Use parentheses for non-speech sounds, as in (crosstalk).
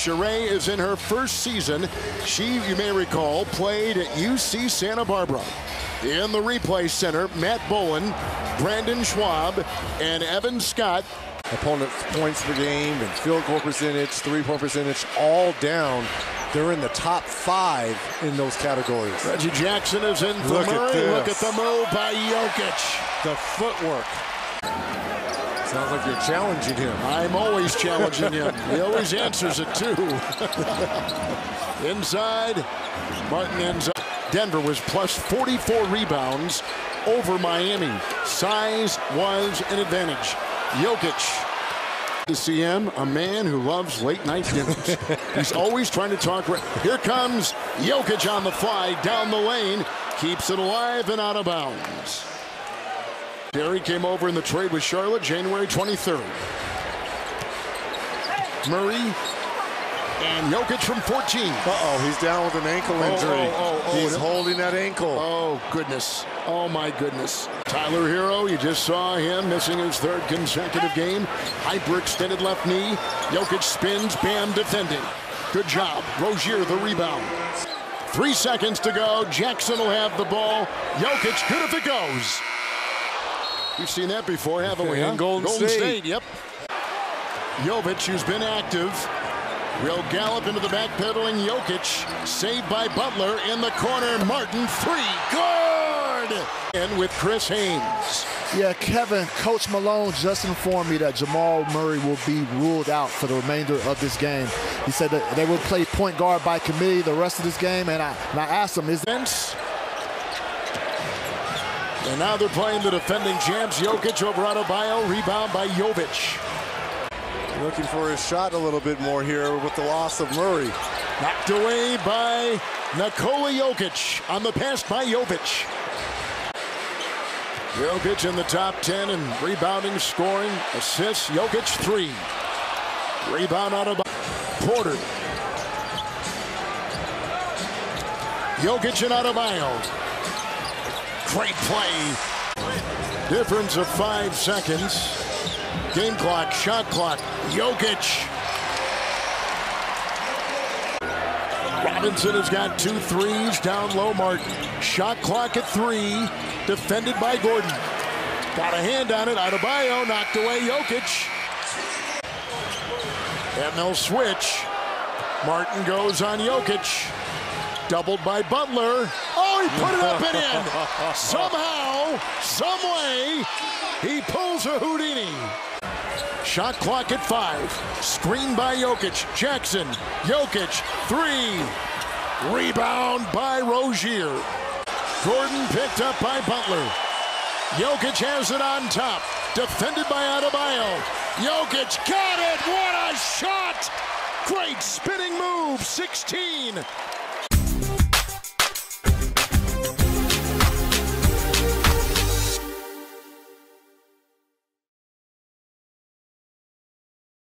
Sheree is in her first season. She, you may recall, played at UC Santa Barbara. In the replay center, Matt Bowen, Brandon Schwab, and Evan Scott. Opponent points per game and field goal percentage, three-point percentage, all down. They're in the top five in those categories. Reggie Jackson is in for Look Murray. this. Look at the move by Jokic. The footwork. Sounds like you're challenging him. I'm always challenging him. He always answers it too. Inside, Martin ends up. Denver was plus 44 rebounds over Miami. Size was an advantage. Jokic. To see him, a man who loves late night dinners. He's always trying to talk. Here comes Jokic on the fly down the lane, keeps it alive and out of bounds. Terry came over in the trade with Charlotte January 23rd. Murray and Jokic from 14. Uh-oh, he's down with an ankle Oh, injury. oh, oh, oh, he's holding that ankle. Oh, goodness. Oh, my goodness. Tyler Herro, you just saw him missing his third consecutive game. Hyperextended left knee. Jokic spins, Bam defending. Good job. Rozier the rebound. Three seconds to go. Jackson will have the ball. Jokic, good if it goes. We've seen that before, haven't we? In huh? Golden State. Yep. Jovic, who's been active, will gallop into the backpedaling Jokic. Saved by Butler in the corner. Martin, three. Good! And with Chris Haynes. Yeah, Kevin, Coach Malone just informed me that Jamal Murray will be ruled out for the remainder of this game. He said that they will play point guard by committee the rest of this game, and I, and I asked him, is Vince. And now they're playing the defending champs. Jokic over Adebayo. Rebound by Jovic. Looking for his shot a little bit more here with the loss of Murray. Knocked away by Nikola Jokic on the pass by Jovic. Jokic in the top 10 in rebounding, scoring, assists. Jokic three. Rebound out of Porter. Jokic and Adebayo. Great play. Difference of five seconds. Game clock, shot clock. Jokic. Robinson has got two threes down low. Martin. Shot clock at three. Defended by Gordon. Got a hand on it. Adebayo knocked away Jokic. And they'll switch. Martin goes on Jokic. Doubled by Butler. Oh, he put it up and in. (laughs) Somehow, some way, he pulls a Houdini. Shot clock at five. Screen by Jokic. Jackson. Jokic. Three. Rebound by Rozier. Gordon picked up by Butler. Jokic has it on top. Defended by Adebayo. Jokic got it. What a shot! Great spinning move. 16.